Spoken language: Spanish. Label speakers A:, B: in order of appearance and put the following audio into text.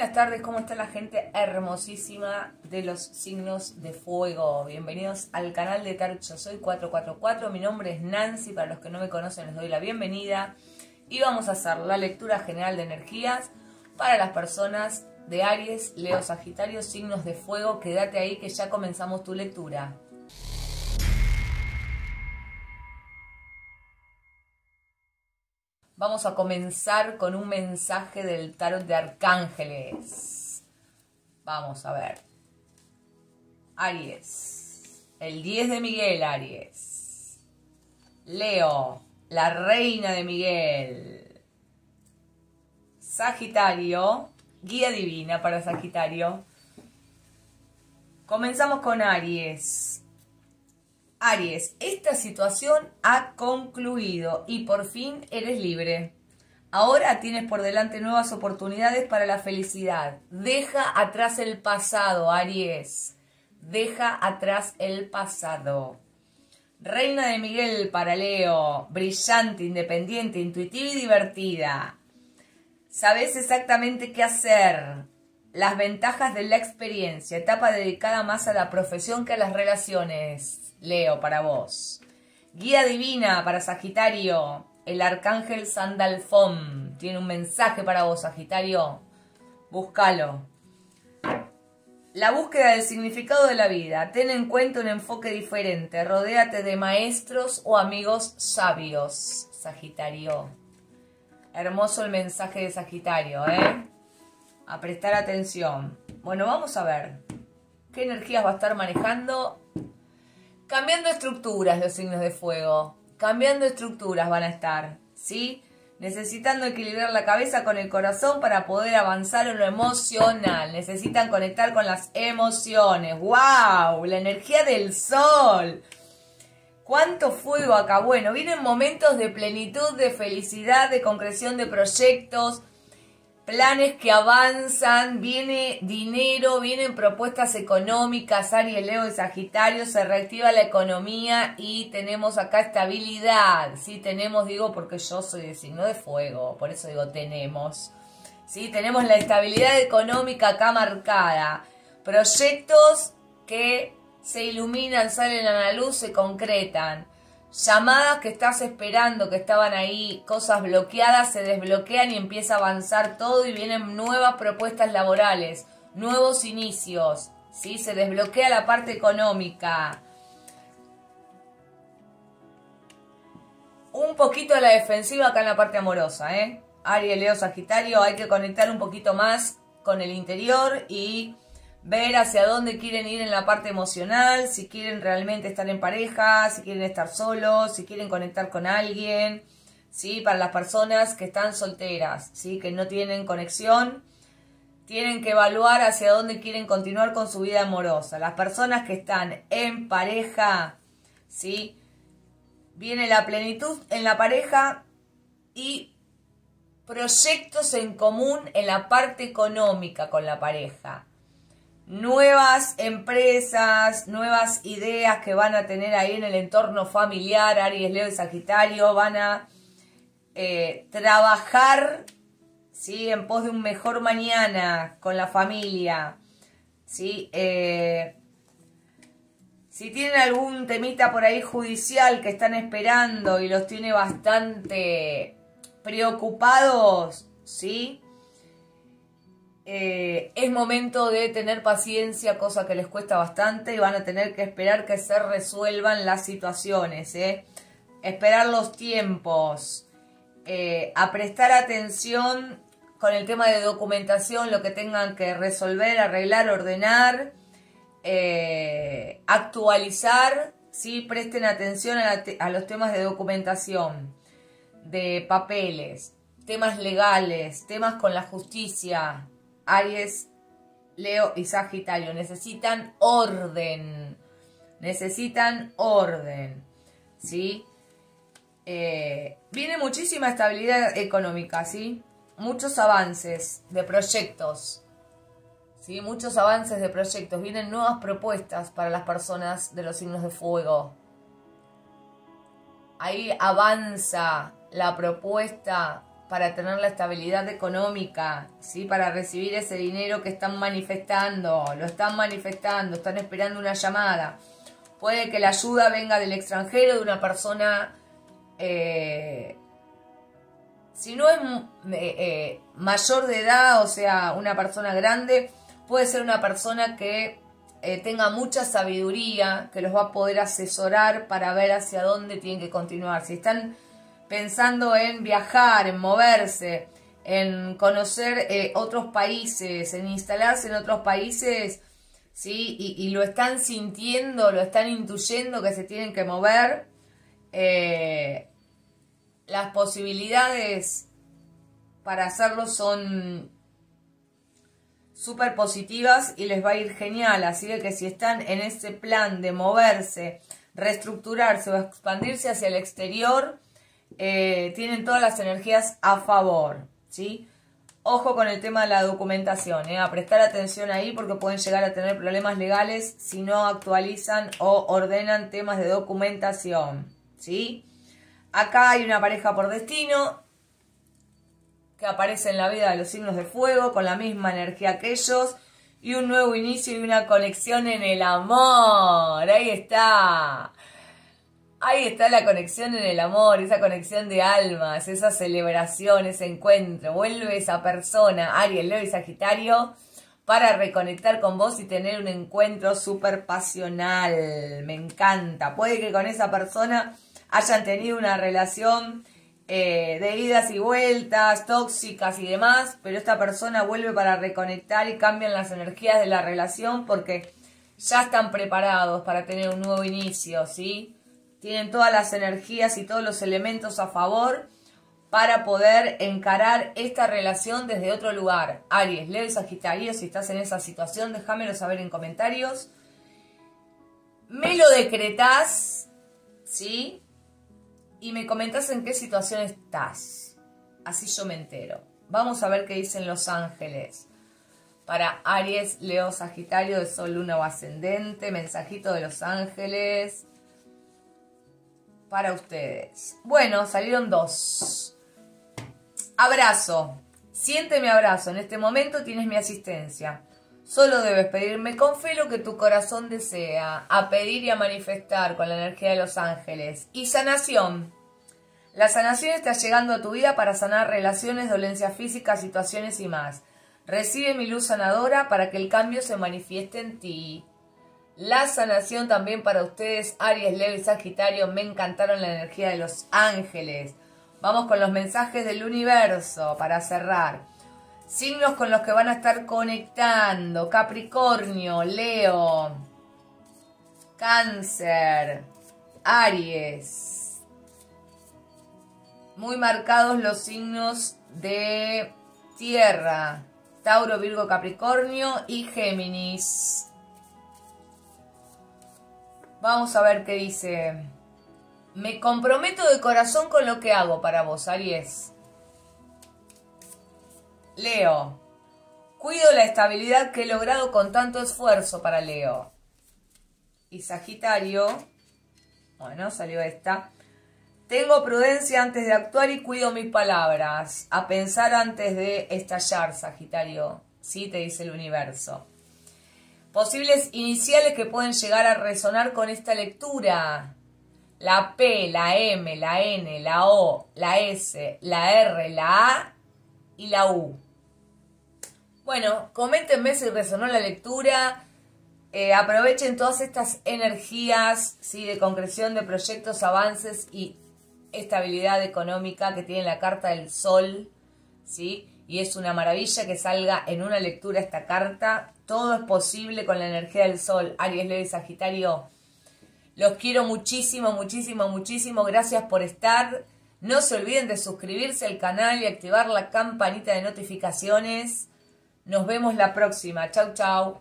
A: Buenas tardes, ¿cómo está la gente hermosísima de los signos de fuego? Bienvenidos al canal de Tarot Yo Soy 444, mi nombre es Nancy, para los que no me conocen les doy la bienvenida y vamos a hacer la lectura general de energías para las personas de Aries, Leo, Sagitario, signos de fuego. Quédate ahí que ya comenzamos tu lectura. Vamos a comenzar con un mensaje del tarot de arcángeles. Vamos a ver. Aries. El 10 de Miguel, Aries. Leo. La reina de Miguel. Sagitario. Guía divina para Sagitario. Comenzamos con Aries. Aries, esta situación ha concluido y por fin eres libre. Ahora tienes por delante nuevas oportunidades para la felicidad. Deja atrás el pasado, Aries. Deja atrás el pasado. Reina de Miguel para Leo, brillante, independiente, intuitiva y divertida. Sabes exactamente qué hacer. Las ventajas de la experiencia, etapa dedicada más a la profesión que a las relaciones. Leo, para vos. Guía divina para Sagitario. El arcángel Sandalfón. Tiene un mensaje para vos, Sagitario. Búscalo. La búsqueda del significado de la vida. Ten en cuenta un enfoque diferente. Rodéate de maestros o amigos sabios, Sagitario. Hermoso el mensaje de Sagitario, ¿eh? A prestar atención. Bueno, vamos a ver qué energías va a estar manejando Cambiando estructuras los signos de fuego. Cambiando estructuras van a estar, ¿sí? Necesitando equilibrar la cabeza con el corazón para poder avanzar en lo emocional. Necesitan conectar con las emociones. ¡Wow! La energía del sol. ¿Cuánto fuego acá? Bueno, vienen momentos de plenitud, de felicidad, de concreción de proyectos, planes que avanzan, viene dinero, vienen propuestas económicas, Aries, Leo y Sagitario, se reactiva la economía y tenemos acá estabilidad, ¿sí? Tenemos, digo, porque yo soy de signo de fuego, por eso digo tenemos, ¿sí? Tenemos la estabilidad económica acá marcada, proyectos que se iluminan, salen a la luz, se concretan llamadas que estás esperando, que estaban ahí, cosas bloqueadas, se desbloquean y empieza a avanzar todo y vienen nuevas propuestas laborales, nuevos inicios, ¿sí? Se desbloquea la parte económica. Un poquito a la defensiva acá en la parte amorosa, ¿eh? Aries, Leo, Sagitario, hay que conectar un poquito más con el interior y ver hacia dónde quieren ir en la parte emocional, si quieren realmente estar en pareja, si quieren estar solos, si quieren conectar con alguien, ¿sí? Para las personas que están solteras, ¿sí? Que no tienen conexión, tienen que evaluar hacia dónde quieren continuar con su vida amorosa. Las personas que están en pareja, ¿sí? Viene la plenitud en la pareja y proyectos en común en la parte económica con la pareja nuevas empresas, nuevas ideas que van a tener ahí en el entorno familiar, Aries, Leo y Sagitario, van a eh, trabajar ¿sí? en pos de un mejor mañana con la familia. ¿sí? Eh, si tienen algún temita por ahí judicial que están esperando y los tiene bastante preocupados, ¿sí? Eh, es momento de tener paciencia, cosa que les cuesta bastante, y van a tener que esperar que se resuelvan las situaciones, ¿eh? esperar los tiempos, eh, a prestar atención con el tema de documentación, lo que tengan que resolver, arreglar, ordenar, actualizar, ¿sí? presten atención a los temas de documentación, de papeles, temas legales, temas con la justicia, Aries, Leo y Sagitario necesitan orden. Necesitan orden. ¿Sí? Eh, viene muchísima estabilidad económica, ¿sí? Muchos avances de proyectos. ¿Sí? Muchos avances de proyectos. Vienen nuevas propuestas para las personas de los signos de fuego. Ahí avanza la propuesta para tener la estabilidad económica, ¿sí? Para recibir ese dinero que están manifestando, lo están manifestando, están esperando una llamada. Puede que la ayuda venga del extranjero, de una persona, eh, si no es eh, eh, mayor de edad, o sea, una persona grande, puede ser una persona que tenga mucha sabiduría, que los va a poder asesorar para ver hacia dónde tienen que continuar. Si están pensando en viajar, en moverse, en conocer otros países, en instalarse en otros países, ¿sí? Y, lo están sintiendo, lo están intuyendo que se tienen que mover, eh, las posibilidades para hacerlo son súper positivas y les va a ir genial. Así que si están en ese plan de moverse, reestructurarse o expandirse hacia el exterior, eh, tienen todas las energías a favor, ¿sí? Ojo con el tema de la documentación, ¿eh? a prestar atención ahí porque pueden llegar a tener problemas legales si no actualizan o ordenan temas de documentación. ¿sí? Acá hay una pareja por destino que aparece en la vida de los signos de fuego con la misma energía que ellos y un nuevo inicio y una conexión en el amor. Ahí está. Ahí está la conexión en el amor, esa conexión de almas, esa celebración, ese encuentro. Vuelve esa persona, Aries, Leo y Sagitario, para reconectar con vos y tener un encuentro súper pasional. Me encanta. Puede que con esa persona hayan tenido una relación eh, de idas y vueltas, tóxicas y demás, pero esta persona vuelve para reconectar y cambian las energías de la relación porque ya están preparados para tener un nuevo inicio, ¿sí? Tienen todas las energías y todos los elementos a favor para poder encarar esta relación desde otro lugar. Aries, Leo Sagitario, si estás en esa situación, déjamelo saber en comentarios. Me lo decretás, ¿sí? Y me comentás en qué situación estás. Así yo me entero. Vamos a ver qué dicen los ángeles. Para Aries, Leo, Sagitario de Sol, Luna o Ascendente. Mensajito de los ángeles para ustedes. Bueno, salieron dos. Abrazo. Siente mi abrazo. En este momento tienes mi asistencia. Solo debes pedirme con fe lo que tu corazón desea, a pedir y a manifestar con la energía de los ángeles. Y sanación. La sanación está llegando a tu vida para sanar relaciones, dolencias físicas, situaciones y más. Recibe mi luz sanadora para que el cambio se manifieste en ti. La sanación también para ustedes, Aries, Leo y Sagitario. Me encantaron la energía de los ángeles. Vamos con los mensajes del universo para cerrar. Signos con los que van a estar conectando. Capricornio, Leo, Cáncer, Aries. Muy marcados los signos de tierra. Tauro, Virgo, Capricornio y Géminis. Vamos a ver qué dice. Me comprometo de corazón con lo que hago para vos, Aries. Leo. Cuido la estabilidad que he logrado con tanto esfuerzo para Leo. Y Sagitario. Bueno, salió esta. Tengo prudencia antes de actuar y cuido mis palabras. A pensar antes de estallar, Sagitario. Sí, te dice el universo. Posibles iniciales que pueden llegar a resonar con esta lectura. La P, la M, la N, la O, la S, la R, la A y la U. Bueno, coméntenme si resonó la lectura. Eh, aprovechen todas estas energías ¿sí? de concreción de proyectos, avances y estabilidad económica que tiene la carta del sol. ¿sí? Y es una maravilla que salga en una lectura esta carta todo es posible con la energía del sol. Aries, Leo y Sagitario. Los quiero muchísimo, muchísimo, muchísimo. Gracias por estar. No se olviden de suscribirse al canal y activar la campanita de notificaciones. Nos vemos la próxima. Chau, chau.